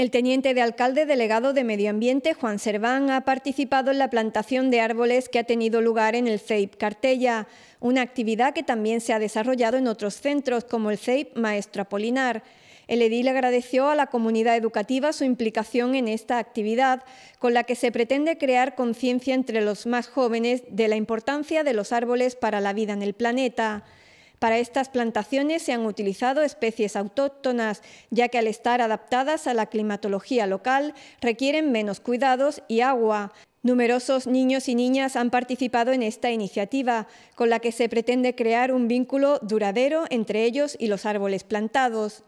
El teniente de alcalde delegado de Medio Ambiente, Juan Serván, ha participado en la plantación de árboles que ha tenido lugar en el CEIP Cartella, una actividad que también se ha desarrollado en otros centros, como el CEIP Maestro Apolinar. El edil agradeció a la comunidad educativa su implicación en esta actividad, con la que se pretende crear conciencia entre los más jóvenes de la importancia de los árboles para la vida en el planeta. Para estas plantaciones se han utilizado especies autóctonas, ya que al estar adaptadas a la climatología local requieren menos cuidados y agua. Numerosos niños y niñas han participado en esta iniciativa, con la que se pretende crear un vínculo duradero entre ellos y los árboles plantados.